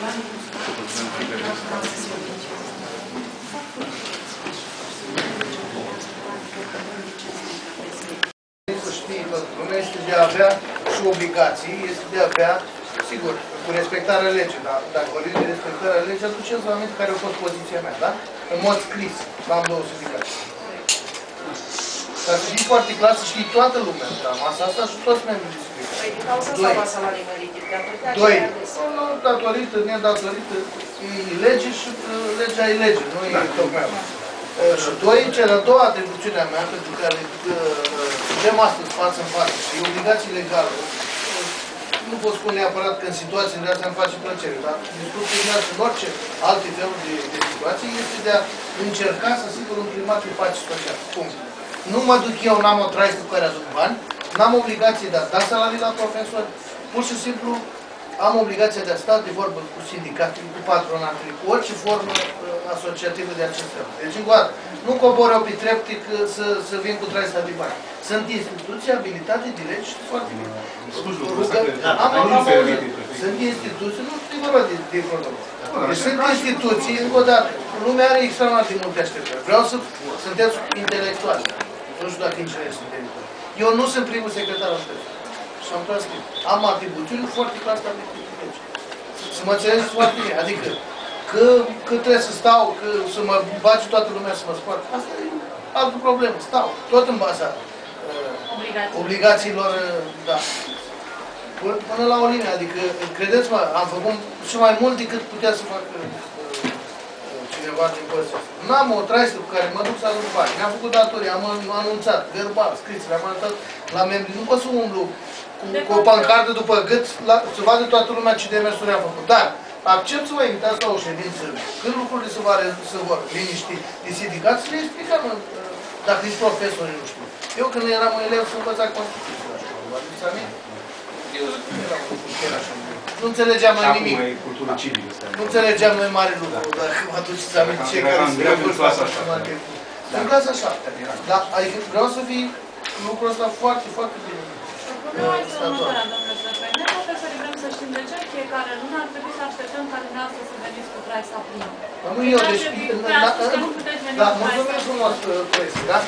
Să știi că lumea este de a avea și obligații, este de a avea, sigur, cu respectarea legii, dar dacă vorbim de respectarea legii, atunci îți aminte care a fost poziția mea, da? În mod scris, la două sindicații. Ca să fii foarte clar, să știi toată lumea la masa asta și toți membrii de sindicat. Păi din cauza Doi. sau a salarii mărite, datorită Doi, aceea de nu, datorită, nedatorită, e lege și uh, legea e lege, nu e tocmai. Uh, Și doi, cea de-a doua atribuțiune a mea, pentru care uh, suntem astăzi față în față și e obligație legală, uh, nu pot spune neapărat că în situații de astea îmi face plăcere, dar discutul în orice alte feluri de, de situații este de a încerca să asigur un climat de pace social. Punct. Nu mă duc eu, n-am o traisă cu care aduc bani, n-am obligație de a da salarii la profesori, pur și simplu am obligația de a sta de vorbă cu sindicatele, cu patronatele, cu orice formă uh, asociativă de acest fel. Deci, încă o dată, nu cobor eu pe trepte că să, să vin cu traista de bani. Sunt instituții abilitate de legi și foarte bine. Spus lucrul ăsta, Rugă- că am, am, nu am permite auzit. prefect. Sunt instituții, nu e vorba de, de protocol. Bun, Deci așa sunt ca și instituții, încă o dată, lumea are extraordinar de multe așteptări. Vreau să sunteți intelectuali. Nu știu dacă inginerii sunt intelectuali. Eu nu sunt primul secretar al țării. Și am transcris. Am atribuțiuni foarte clar stabilite de lege. Să mă înțelegeți foarte bine. Adică, că, că trebuie să stau, că să mă bage toată lumea să mă scoată. Asta e altă problemă. Stau. Tot în baza uh, obligații. obligațiilor, uh, da. Până, până la o linie, adică, credeți-mă, am făcut și mai mult decât putea să facă uh, uh, cineva din părția asta. N-am o traistă cu care mă duc să aduc bani. Mi-am făcut datorii, am am anunțat, verbal, scris, le-am anunțat la membri. Nu pot să umblu cu, cu o pancardă după gât, la, să vadă toată lumea ce demersuri am făcut. Dar accept să vă invitați la o ședință, când lucrurile se, va, re- se vor liniști de sindicat, să le explicăm, uh, dacă nici profesorii nu știu. Eu când eram un elev să învăța Constituția la școală, vă aduceți aminte? Eu nu eram un chiar așa. Nu înțelegeam mai Acum nimic. e cultură civică. să- Nu înțelegeam noi mare lucru, dacă mă aduceți aminte Eram- cei eram care în sunt greu în vârstă clasa așa, șaptea. mai că- În clasa șapte. Da, adică vreau să fii lucrul ăsta foarte, foarte bine. Problema este următoarea, domnule Sărpeni. Noi profesorii vrem să știm de ce în fiecare lună ar trebui să așteptăm ca dumneavoastră să veniți cu traisa plină. Dar nu eu, deci... Ceea ce da, prea da, spus că nu puteți veni Da, cu mulțumesc traisa frumos, uh, Coesi, da?